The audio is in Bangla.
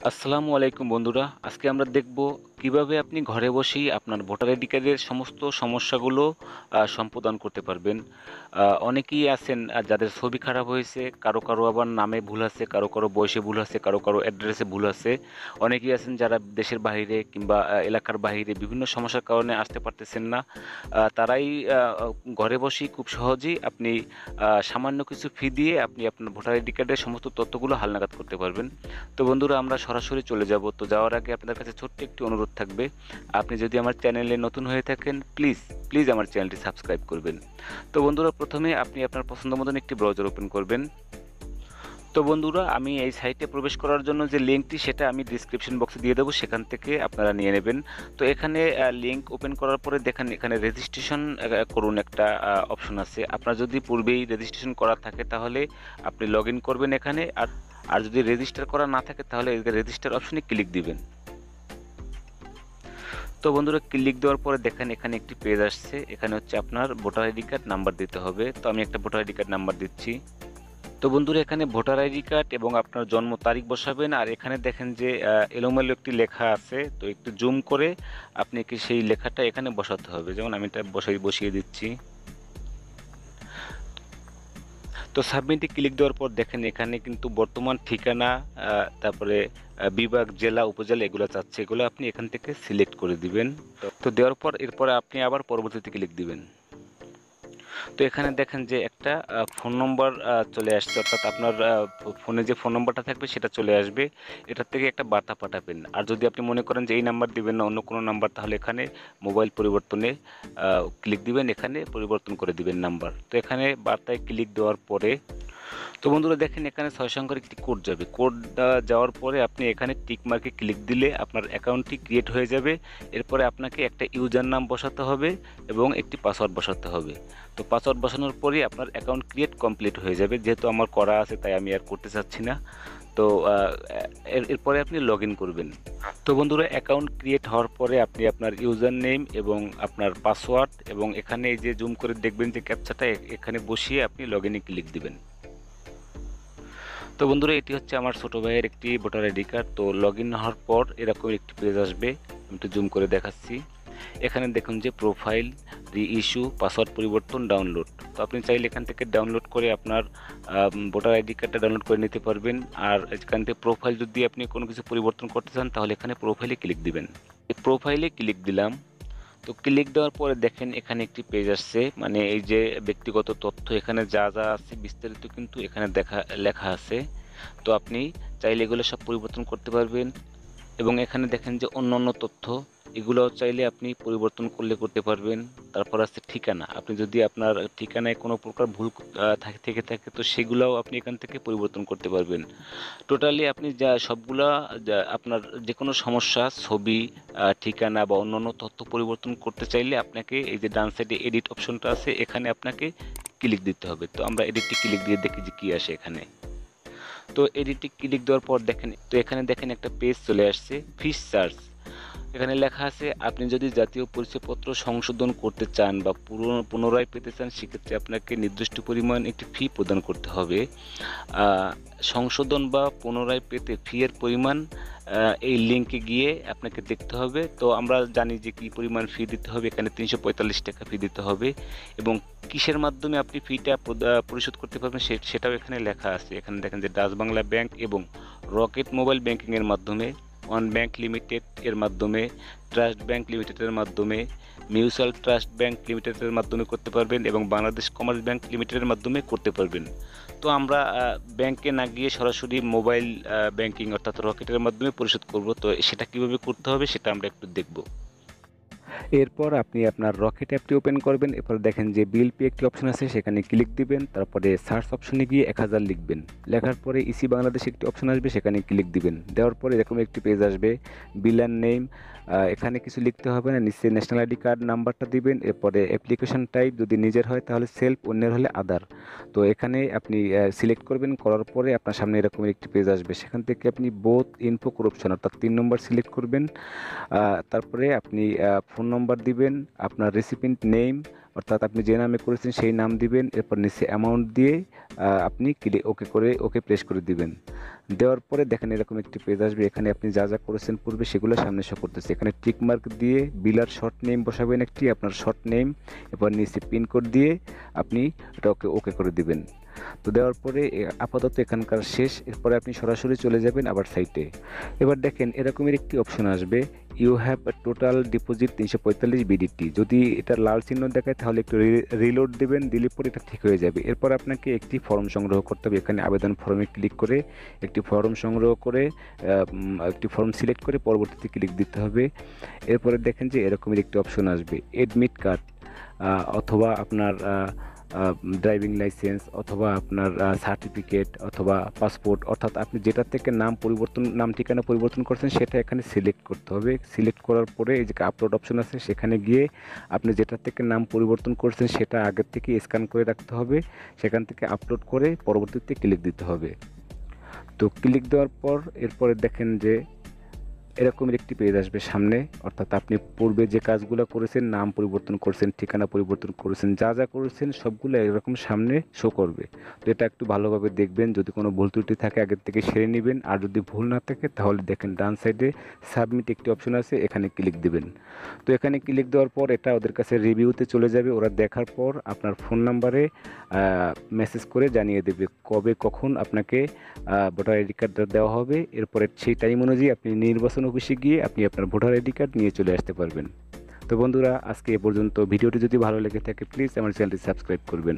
আসসালামু আলাইকুম বন্ধুরা আজকে আমরা দেখব কীভাবে আপনি ঘরে বসেই আপনার ভোটার আইডি কার্ডের সমস্ত সমস্যাগুলো সম্পাদন করতে পারবেন? অনেকেই আছেন যাদের ছবি খারাপ হয়েছে, কারও কারও আবার নামে ভুল আছে, কারও কারও বয়সে ভুল আছে, কারও কারও অ্যাড্রেসে ভুল আছে। অনেকেই আছেন যারা দেশের বাইরে কিংবা এলাকার বাইরে বিভিন্ন সমস্যার কারণে আসতে পারতেছেন না। তারাই ঘরে বসেই খুব সহজেই আপনি সামান্য কিছু ফি দিয়ে আপনি আপনার ভোটার আইডি কার্ডের সমস্ত তথ্যগুলো হালনাগাদ করতে পারবেন। তো বন্ধুরা, আমরা সরাসরি চলে যাব। তো যাওয়ার আগে আপনাদের কাছে ছোট্ট একটি অনুরোধ থাকবে। আপনি যদি আমার চ্যানেলে নতুন হয়ে থাকেন, প্লিজ প্লিজ আমার চ্যানেলটি সাবস্ক্রাইব করবেন। তো বন্ধুরা, প্রথমে আপনি আপনার পছন্দ মতন একটি ব্রাউজার ওপেন করবেন। তো বন্ধুরা, আমি এই সাইটে প্রবেশ করার জন্য যে লিঙ্কটি, সেটা আমি ডিসক্রিপশন বক্সে দিয়ে দেবো, সেখান থেকে আপনারা নিয়ে নেবেন। তো এখানে লিঙ্ক ওপেন করার পরে দেখেন, এখানে রেজিস্ট্রেশন করুন একটা অপশন আছে। আপনার যদি পূর্বেই রেজিস্ট্রেশন করা থাকে, তাহলে আপনি লগ করবেন এখানে। আর আর যদি রেজিস্টার করা না থাকে, তাহলে রেজিস্টার অপশনে ক্লিক দিবেন। তো বন্ধুরা ক্লিক দেওয়ার পরে দেখেন এখানে একটি পেজ আসছে। এখানে হচ্ছে আপনার ভোটার আইডি কার্ড নাম্বার দিতে হবে। তো আমি একটা ভোটার আইডি কার্ড নাম্বার দিচ্ছি। তো বন্ধুরা এখানে ভোটার আইডি কার্ড এবং আপনার জন্ম তারিখ বসাবেন। আর এখানে দেখেন যে এলোমেলো একটি লেখা আছে। তো একটু জুম করে আপনি কি সেই লেখাটা এখানে বসাতে হবে। যেমন আমি এটা বসাই, বসিয়ে দিচ্ছি। তো সাবমিটে ক্লিক দেওয়ার পর দেখেন এখানে কিন্তু বর্তমান ঠিকানা তারপরে বিভাগ, জেলা, উপজেলা এগুলো চাচ্ছে। এগুলো আপনি এখান থেকে সিলেক্ট করে দিবেন। তো- দেওয়ার পর এরপরে আপনি আবার পরবর্তীতে ক্লিক দিবেন। তো এখানে দেখেন যে একটা ফোন নম্বর চলে আসছে। অর্থাৎ আপনার ফোনে যে ফোন নম্বরটা থাকবে সেটা চলে আসবে। এটার থেকে একটা বার্তা পাঠাবেন। আর যদি আপনি মনে করেন যে এই নাম্বার দিবেন না, অন্য কোনো নাম্বার তাহলে এখানে মোবাইল পরিবর্তনে ক্লিক দিবেন। এখানে পরিবর্তন করে দিবেন নাম্বার তো এখানে বার্তায় ক্লিক দেওয়ার পরে তো বন্ধুরা দেখেন, এখানে ছয় সংখ্যার একটি কোড যাবে। কোডটা যাওয়ার পরে আপনি এখানে টিক মার্কে ক্লিক দিলে আপনার অ্যাকাউন্টটি ক্রিয়েট হয়ে যাবে। এরপরে আপনাকে একটা ইউজার নাম বসাতে হবে এবং একটি পাসওয়ার্ড বসাতে হবে। তো পাসওয়ার্ড বসানোর পরেই আপনার অ্যাকাউন্ট ক্রিয়েট কমপ্লিট হয়ে যাবে। যেহেতু আমার করা আছে, তাই আমি আর করতে চাচ্ছি না। তো এর- এরপরে আপনি লগ করবেন। তো বন্ধুরা অ্যাকাউন্ট ক্রিয়েট হওয়ার পরে আপনি আপনার ইউজার নেম এবং আপনার পাসওয়ার্ড এবং এখানে এই যে জুম করে দেখবেন যে ক্যাপচাটা এখানে বসিয়ে আপনি লগ ক্লিক দিবেন। তো বন্ধুরা, এটি হচ্ছে আমার ছোট ভাইয়ের একটি ভোটার আইডি কার্ড। তো লগ ইন হওয়ার পর এরকম একটি পেজ আসবে, আমি একটু জুম করে দেখাচ্ছি। এখানে দেখুন যে প্রোফাইল রি ইস্যু পাসওয়ার্ড পরিবর্তন ডাউনলোড তো আপনি চাইলে এখান থেকে ডাউনলোড করে আপনার ভোটার আইডি কার্ডটা ডাউনলোড করে নিতে পারবেন। আর এখান থেকে প্রোফাইল যদি আপনি কোনো কিছু পরিবর্তন করতে চান, তাহলে এখানে প্রোফাইলে ক্লিক দিবেন। প্রোফাইলে ক্লিক দিলাম। তো ক্লিক দেওয়ার পরে দেখেন এখানে একটি পেজ আসছে। মানে এই যে ব্যক্তিগত তথ্য, এখানে যা যা আছে বিস্তারিত কিন্তু এখানে দেখা, লেখা আছে। তো আপনি চাইলে এগুলো সব পরিবর্তন করতে পারবেন। এবং এখানে দেখেন যে অন্য অন্য তথ্য এগুলো চাইলে আপনি পরিবর্তন করলে করতে পারবেন। তারপর আছে ঠিকানা। আপনি যদি আপনার ঠিকানায় কোনো প্রকার ভুল থাকে, থেকে তো সেগুলোও আপনি এখান থেকে পরিবর্তন করতে পারবেন। টোটালি আপনি যা, সবগুলা আপনার যে কোনো সমস্যা, ছবি ঠিকানা বা অন্যান্য তথ্য পরিবর্তন করতে চাইলে আপনাকে এই যে ডান সাইডে এডিট অপশনটা আছে, এখানে আপনাকে ক্লিক দিতে হবে। তো আমরা এডিটটি ক্লিক দিয়ে দেখি যে কী আসে এখানে। তো এডিটটি ক্লিক দেওয়ার পর দেখেন, তো এখানে দেখেন একটা পেজ চলে আসছে ফিস চার্জ এখানে লেখা আছে, আপনি যদি জাতীয় পরিচয়পত্র সংশোধন করতে চান বা পুনরায় পেতে চান, সেক্ষেত্রে আপনাকে নির্দিষ্ট পরিমাণ একটি ফি প্রদান করতে হবে। সংশোধন বা পুনরায় পেতে ফি এর পরিমাণ এই লিঙ্কে গিয়ে আপনাকে দেখতে হবে। তো আমরা জানি যে কী পরিমাণ ফি দিতে হবে, এখানে তিনশো পঁয়তাল্লিশ টাকা ফি দিতে হবে। এবং কিসের মাধ্যমে আপনি ফিটা পরিশোধ করতে পারবেন সেটাও এখানে লেখা আছে। এখানে দেখেন যে ডাচ বাংলা ব্যাংক এবং রকেট মোবাইল ব্যাংকিংয়ের মাধ্যমে ওয়ান ব্যাংক লিমিটেড এর মাধ্যমে ট্রাস্ট ব্যাংক লিমিটেডের মাধ্যমে মিউচুয়াল ট্রাস্ট ব্যাংক লিমিটেডের মাধ্যমে করতে পারবেন এবং বাংলাদেশ কমার্স ব্যাংক লিমিটেডের মাধ্যমে করতে পারবেন। তো আমরা ব্যাংকে না গিয়ে সরাসরি মোবাইল ব্যাংকিং অর্থাৎ রকেটের মাধ্যমে পরিশোধ করব। তো সেটা কীভাবে করতে হবে সেটা আমরা একটু দেখব। এরপর আপনি আপনার রকেট অ্যাপটি ওপেন করবেন। এরপর দেখেন যে বিল পে একটি অপশন আছে, সেখানে ক্লিক দিবেন। তারপরে সার্চ অপশনে গিয়ে এক হাজার লিখবেন। লেখার পরে ইসি বাংলাদেশ একটি অপশন আসবে, সেখানে ক্লিক দিবেন। দেওয়ার পরে এরকম একটি পেজ আসবে বিল অ্যান্ড নেম এখানে কিছু লিখতে হবে না, নিচে ন্যাশনাল আইডি কার্ড নাম্বারটা দিবেন, এরপরে অ্যাপ্লিকেশন টাইপ যদি নিজের হয় তাহলে সেলফ অন্যের হলে আদার তো এখানে আপনি সিলেক্ট করবেন, করার পরে আপনার সামনে এরকম একটি পেজ আসবে। সেখান থেকে আপনি বোথ ইনফো করপশন অর্থাৎ তিন নম্বর সিলেক্ট করবেন তারপরে আপনি ফোন নম্বর দিবেন, আপনার রেসিপেন্ট নেম অর্থাৎ আপনি যে নামে করেছেন সেই নাম দিবেন, এরপর নিচে অ্যামাউন্ট দিয়ে আপনি ক্লিক ওকে করে ওকে প্রেস করে দিবেন। দেওয়ার পরে দেখেন এরকম একটি পেজ আসবে, এখানে আপনি যা যা করেছেন পূর্বে সেগুলো সামনে শো করতেছে। এখানে টিক মার্ক দিয়ে বিলার শর্ট নেম বসাবেন একটি, আপনার শর্ট নেম এরপর নিচে পিন কোড দিয়ে আপনি এটা ওকে ওকে করে দিবেন। তো দেওয়ার পরে আপাতত এখানকার শেষ। এরপরে আপনি সরাসরি চলে যাবেন আবার সাইটে এবার দেখেন, এরকমের একটি অপশন আসবে। ইউ হ্যাভ টোটাল ডিপোজিট তিনশো পঁয়তাল্লিশ বিডিটি যদি এটা লাল চিহ্ন দেখায়, তাহলে একটু রিলোড দেবেন দিলে পরে এটা ঠিক হয়ে যাবে। এরপর আপনাকে একটি ফর্ম সংগ্রহ করতে হবে। এখানে আবেদন ফর্মে ক্লিক করে, একটি ফর্ম সংগ্রহ করে একটি ফর্ম সিলেক্ট করে পরবর্তীতে ক্লিক দিতে হবে। এরপরে দেখেন যে এরকমের একটি অপশন আসবে। এডমিট কার্ড অথবা আপনার ড্রাইভিং লাইসেন্স অথবা আপনার সার্টিফিকেট অথবা পাসপোর্ট অর্থাৎ আপনি যেটা থেকে নাম পরিবর্তন, নাম ঠিকানা পরিবর্তন করছেন সেটা এখানে সিলেক্ট করতে হবে। সিলেক্ট করার পরে এই যে আপলোড অপশন আছে, সেখানে গিয়ে আপনি যেটা থেকে নাম পরিবর্তন করছেন সেটা আগের থেকে স্ক্যান করে রাখতে হবে। সেখান থেকে আপলোড করে পরবর্তীতে ক্লিক দিতে হবে। তো ক্লিক দেওয়ার পর এরপরে দেখেন যে এরকমের একটি পেজ আসবে সামনে। অর্থাৎ আপনি পূর্বে যে কাজগুলো করেছেন, নাম পরিবর্তন করেছেন, ঠিকানা পরিবর্তন করেছেন, যা যা করেছেন, সবগুলো এরকম সামনে শো করবে। তো এটা একটু ভালোভাবে দেখবেন, যদি কোনো ভুল ত্রুটি থাকে আগের থেকে সেরে নেবেন। আর যদি ভুল না থাকে, তাহলে দেখেন ডান সাইডে সাবমিট একটি অপশন আছে, এখানে ক্লিক দিবেন। তো এখানে ক্লিক দেওয়ার পর এটা ওদের কাছে রিভিউতে চলে যাবে। ওরা দেখার পর আপনার ফোন নাম্বারে মেসেজ করে জানিয়ে দেবে কবে কখন আপনাকে ভোটার আইডি কার্ডটা দেওয়া হবে। এরপরে সেই টাইম অনুযায়ী আপনি নির্বাচন অফিসে গিয়ে আপনি আপনার ভোটার আইডি কার্ড নিয়ে চলে আসতে পারবেন। তো বন্ধুরা, আজকে এ পর্যন্ত। ভিডিওটি যদি ভালো লেগে থাকে প্লিজ আমার চ্যানেলটি সাবস্ক্রাইব করবেন।